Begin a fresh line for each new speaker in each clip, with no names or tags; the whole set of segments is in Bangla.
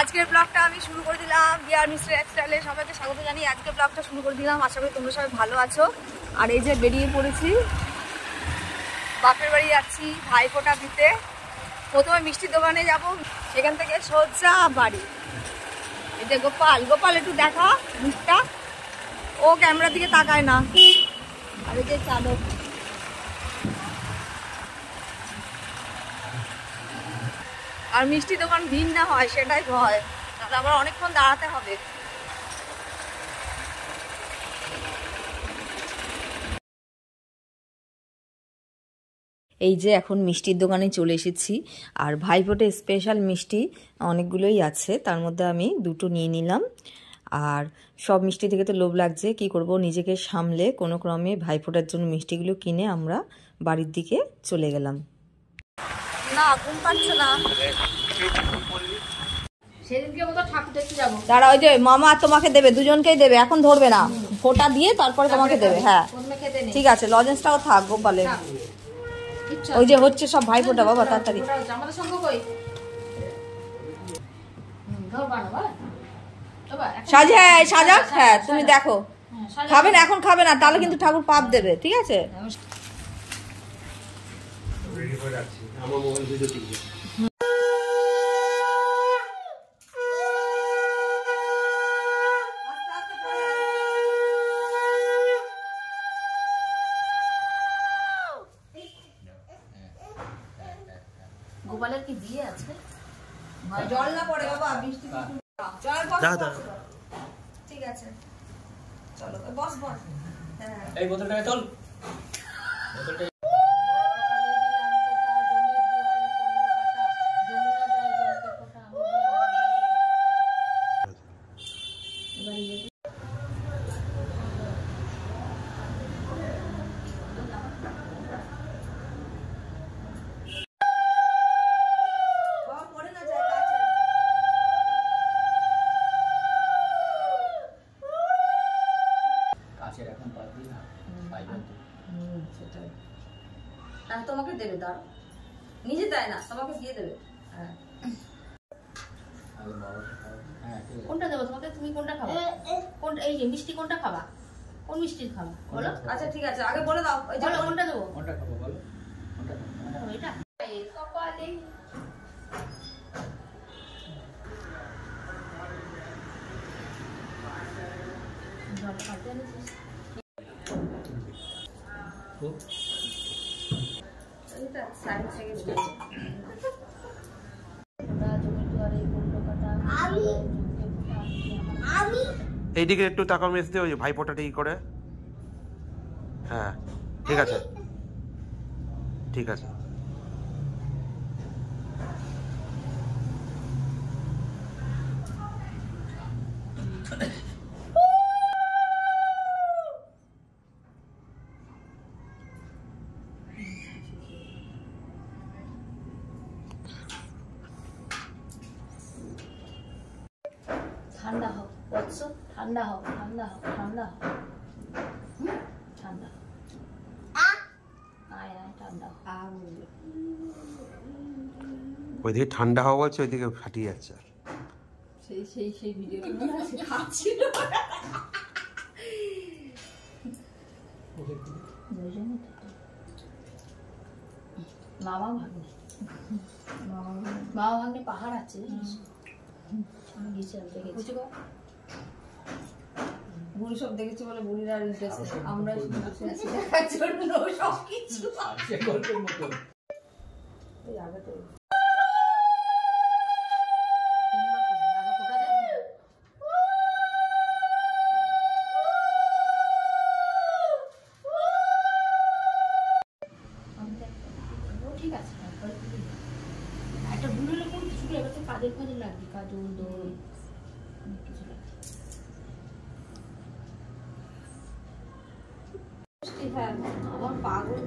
আজকের ব্লগটা আমি শুরু করে দিলাম। বিয়ার মিস্টার স্টাইলে সবাইকে স্বাগত জানিয়ে আজকের ব্লগটা শুরু করে দিলাম। আশা করি তোমরা সবাই ভালো আছো। আর এই যে বেরিয়ে পড়েছি, বাপের বাড়ি যাচ্ছি ভাইফোঁটা দিতে। প্রথমে মিষ্টির দোকানে যাব, সেখান থেকে সোজা বাড়ি। এই যে গোপাল গোপাল, একটু দেখা মুখটা। ও ক্যামেরার দিকে তাকায় না। আর এই যে চালক আর মিষ্টি দোকান ভিড় না হয়, সেটাই ভয়। তাহলে আবার অনেকক্ষণ দাঁড়াতে হবে। এই যে এখন মিষ্টির দোকানে চলে এসেছি, আর ভাইফোঁটে স্পেশাল মিষ্টি অনেকগুলোই আছে, তার মধ্যে আমি দুটো নিয়ে নিলাম। আর সব মিষ্টি থেকে তো লোভ লাগছে, কি করব? নিজেকে সামলে কোনো ক্রমে ভাইফোঁটার জন্য মিষ্টিগুলো কিনে আমরা বাড়ির দিকে চলে গেলাম। না ঘুম পাচ্ছে না। দাঁড়া ওই যে মামা তোমাকে দেবে দুজনকেই দেবে এখন ধরবে না। ফোটা দিয়ে তারপরে তোমাকে দেবে হ্যাঁ। ঠিক আছে লজেন্সটাও থাক গোপালে ওই যে হচ্ছে সব ভাইফোঁটা বাবা তাড়াতাড়ি। সাজা সাজা হ্যাঁ তুমি দেখো।
হ্যাঁ।
খাবে না এখন খাবে না তাহলে কিন্তু ঠাকুর পাপ দেবে ঠিক আছে?
আমার মোবাইল ভিডিও
গোপালের কি বিয়ে আছে?
জল না পড়ে বাবা বৃষ্টি জল বস বস। ঠিক আছে। চলো বস বস। হ্যাঁ।
এই বোতলটা চল
বাবা তাহলে দেবে দাঁড়ো নিজে দেয় না তোমাকে দিয়ে দেবে। হ্যাঁ।
কোনটা দেবো তোমাকে? তুমি কোনটা খাবা? কোনটা এই যে মিষ্টি কোনটা খাবা? কোন মিষ্টি খাবা? বলো।
আচ্ছা ঠিক আছে আগে বলে দাও
বলো কোনটা দেবো?
কোনটা খাব বলো? কোনটা
এটা? এই কপালে জলটা খাতে এনেছিস কাটা আমি
এইদিকে একটু তাকাও মেসতে ওই ভাইফোঁটাটা ই করে। হ্যাঁ ঠিক আছে। ঠিক আছে।
ঠান্ডা বৎস ঠান্ডা হোক ঠান্ডা হোক ঠান্ডা হোক হুম? ঠান্ডা হোক আয় আয় ঠান্ডা হোক
ওইদিকে ঠান্ডা হওয়া বলছে ওইদিকে ফাটিয়ে যাচ্ছে আর।
সেই সেই সেই ভিডিওটা মনে আছে খাচ্ছিল
বুঝলি তো? মামা ভাগ্নে মামা ভাগ্নে পাহাড় আছে জানিস? আমি গেছিলাম দেখেছি
বুড়ি সব দেখেছি বলে বুড়িরা ইন্টারেস্ট আমরা দেখার জন্য সব কিছু
গল্পের মতো
এই আগে তো।
একটা ভুল হলে কোন কিছু? এবার তো কাজের কাজে লাগবে কাজল দই অনেক কিছু
হ্যাঁ, আমার পাগল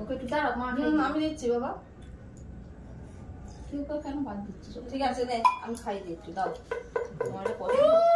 ওকে একটু দাঁড়াও
আমি দিচ্ছি বাবা।
তুই ওকে কেন বাদ দিচ্ছিস?
ঠিক আছে নে আমি খাই দিচ্ছি দাও। তোমার পছন্দ।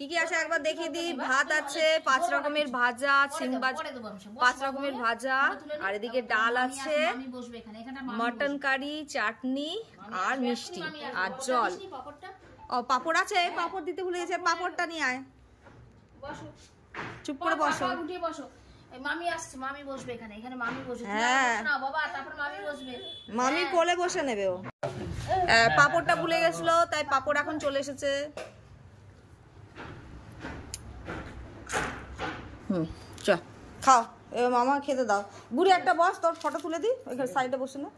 কি কি আছে? একবার দেখিয়ে দিই। ভাত আছে পাঁচ রকমের ভাজা সিং ভাজা
পরে দেবো। আমি সব। বসো,
পাঁচ রকমের ভাজা আর এদিকে ডাল আছে। মটন কারি চাটনি আর মিষ্টি আর জল? ও পাপড় আছে? পাপড় দিতে ভুলে গেছে। পাপড়টা নিয়ে আয়।
বসো।
চুপ করে বসো।
বসো। মামি আসছে মামি বসবে এখানে। এখানে মামি বসবে।
হ্যাঁ।
না বাবা তারপর মামি বসবে।
মামি কোলে বসে নেবে ও। আহ, পাপড়টা ভুলে গেছিল তাই পাপড় এখন চলে এসেছে। হুম চ খাও এবার মামা খেতে দাও। বুড়ি একটা বস তোর ফটো তুলে দিই ওইখানে সাইডে বসে না।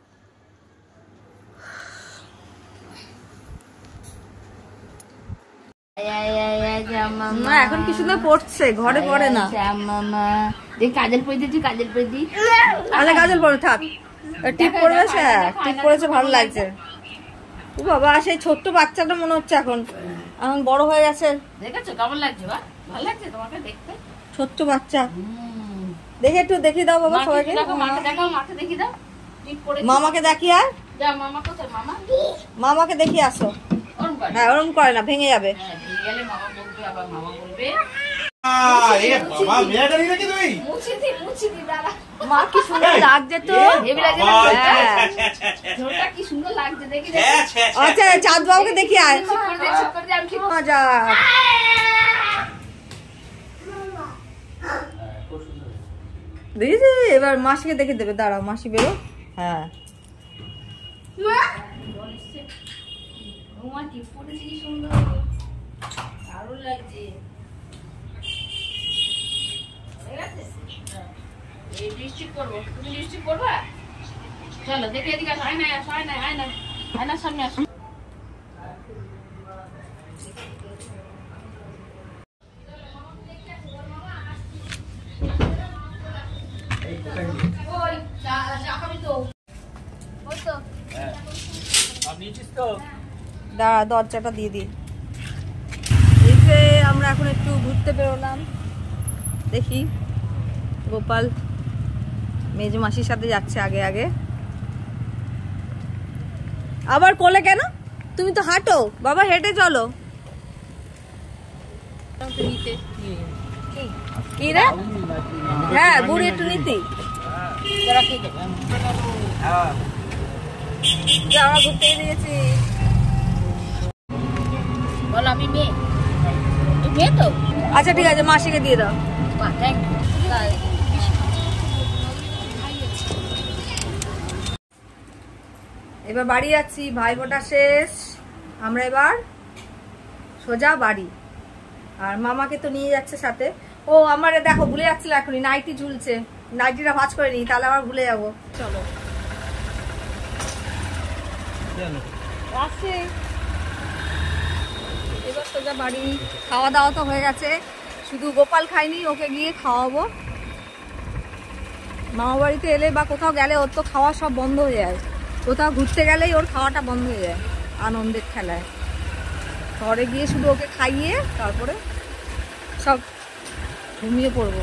এখন কি সুন্দর পড়ছে ঘরে পড়ে না।
কাজল পরে কাজল দিই
থাক। টিপ পড়েছে টিপ পড়েছে ভালো লাগছে। বাবা সেই ছোট্ট বাচ্চাটা মনে হচ্ছে এখন। এখন বড় হয়ে গেছে।
দেখেছ? কেমন লাগছে বা? ভালো লাগছে তোমাকে দেখতে?
ছোট্ট বাচ্চা। দেখে একটু দেখিয়ে দাও বাবা সবাইকে।
দেখো মাকে দেখাও মাকে দেখি দাও।
মামাকে দেখি আর? মামাকে দেখিয়ে আসো। হ্যাঁ ওরম করে না ভেঙে যাবে।
হ্যাঁ মামা বলবে আবার মামা বলবে।
মা কি সুন্দর লাগছে তো। হ্যাঁ।
কি লাগছে দেখি দেখি।
আচ্ছা চাঁদ বাবুকে দেখিয়ে আয়। মজা। দেখেছি এবার মাসিকে দেখে দেবে। দাঁড়াও মাসি বেরো। হ্যাঁ।
কি সুন্দর। দারুণ লাগছে।
দরজাটা দিয়ে দিই আমরা এখন একটু ঘুরতে বেরোলাম। দেখি। গোপাল মেজো মাসির সাথে যাচ্ছে আগে আগে। আবার কোলে কেন? তুমি তো হাঁটো। বাবা হেঁটে চলো। কি রে? হ্যাঁ বুড়ি একটু নিতি। ঘুরতে দিয়েছি
বলো আমি মেয়ে। মেয়ে তো?
আচ্ছা ঠিক আছে মাসিকে দিয়ে দাও। এবার বাড়ি যাচ্ছি ভাই ফোটা শেষ। আমরা এবার সোজা বাড়ি। আর মামাকে তো নিয়ে যাচ্ছে সাথে। ও আমার দেখো ভুলে যাচ্ছিল এখনই নাইটি ঝুলছে। নাইটিটা ভাজ করে নি তাহলে আবার ভুলে যাব। চলো। আসছে এবার সোজা বাড়ি। খাওয়া দাওয়া তো হয়ে গেছে। শুধু গোপাল খাইনি, ওকে গিয়ে খাওয়াবো। মামা বাড়িতে এলে বা কোথাও গেলে ওর তো খাওয়া সব বন্ধ হয়ে যায়। কোথাও ঘুরতে গেলেই ওর খাওয়াটা বন্ধ হয়ে যায় আনন্দের খেলায়। ঘরে গিয়ে শুধু ওকে খাইয়ে তারপরে সব ঘুমিয়ে পড়ব।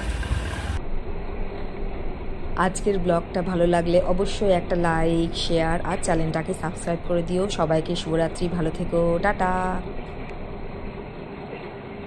আজকের ব্লগটা ভালো লাগলে অবশ্যই একটা লাইক, শেয়ার আর চ্যানেলটাকে সাবস্ক্রাইব করে দিও। সবাইকে শুভরাত্রি, ভালো থেকো, টাটা।